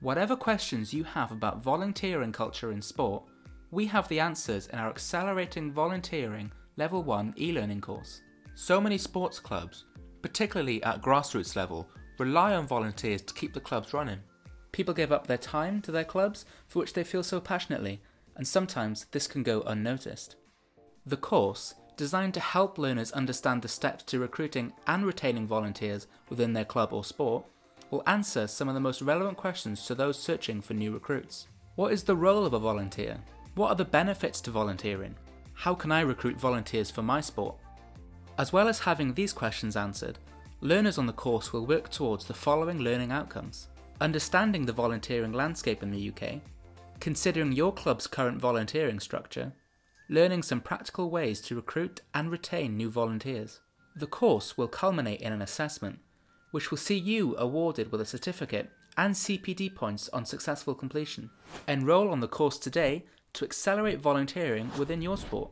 Whatever questions you have about volunteering culture in sport, we have the answers in our Accelerating Volunteering Level 1 e-learning course. So many sports clubs, particularly at grassroots level, rely on volunteers to keep the clubs running. People give up their time to their clubs for which they feel so passionately, and sometimes this can go unnoticed. The course, designed to help learners understand the steps to recruiting and retaining volunteers within their club or sport, will answer some of the most relevant questions to those searching for new recruits. What is the role of a volunteer? What are the benefits to volunteering? How can I recruit volunteers for my sport? As well as having these questions answered, learners on the course will work towards the following learning outcomes understanding the volunteering landscape in the UK, considering your club's current volunteering structure, learning some practical ways to recruit and retain new volunteers. The course will culminate in an assessment, which will see you awarded with a certificate and CPD points on successful completion. Enrol on the course today to accelerate volunteering within your sport.